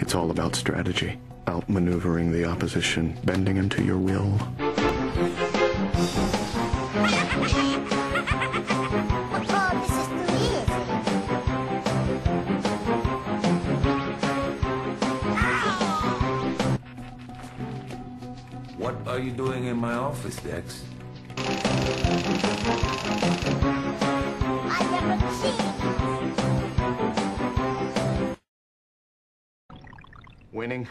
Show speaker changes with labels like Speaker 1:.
Speaker 1: It's all about strategy, outmaneuvering the opposition, bending him to your will.
Speaker 2: What are you doing in my office, Dex?
Speaker 1: Winning